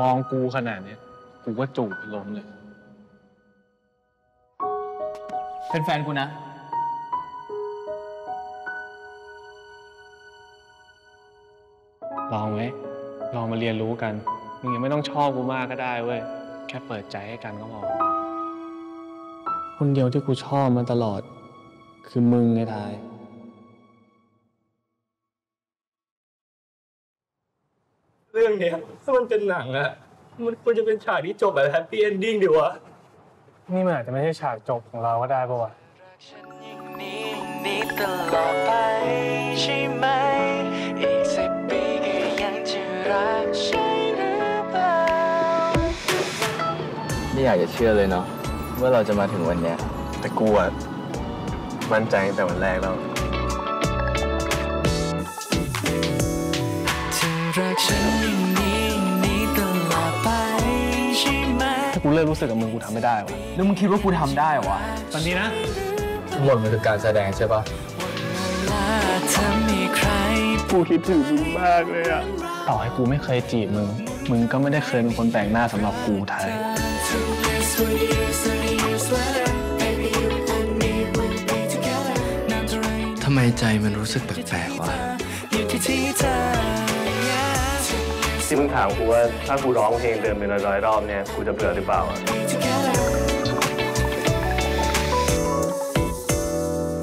มองกูขนาดเนี้ยกูก็จูบไปล้มเลย เป็นแฟนกูนะ ลองไหมลองมาเรียนรู้กัน มึงยังไม่ต้องชอบกูมากก็ได้เว้ย แค่เปิดใจให้กันก็พอ คนเดียวที่กูชอบมาตลอด คือมึงไงทาย เรื่องเนี้ยถ้ามันเป็นหนังอะมันควรจะเป็นฉากที่จบแบบ happy ending ดีวะนี่มันอาจจะไม่ใช่ฉากจบของเราก็ได้ปะวะนี้ตลอดไปใช่ไหมอีกสิบปีก็ยังจะรักใช่หรือเปล่าไม่อยากจะเชื่อเลยเนาะว่าเราจะมาถึงวันเนี้ยแต่กูอะมั่นใจตั้งแต่วันแรกแล้ว รักฉันอย่างนี้อย่างนี้ตลอดไปใช่ไหมถ้ากูเลิกรู้สึกกับมึงกูทำไม่ได้วะแล้วมึงคิดว่ากูทำได้เหรอวะตอนนี้นะทั้งหมดมันคือการแสดงใช่ปะเวลาเธอมีใครกูคิดถึงมึงมากเลยอะต่อให้กูไม่เคยจีบมึง มึงก็ไม่ได้เคยเป็นคนแปลกหน้าสำหรับกูไทยทำไมใจมันรู้สึกแปลกๆวะอยู่ที่ที่เธอ ที่มึงถามกูว่าถ้ากูร้องเพลงเดินเป็นร้อยๆรอบเนี่ยกูจะเบื่อหรือเปล่าอะ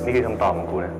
นี่คือคำตอบของกูนะ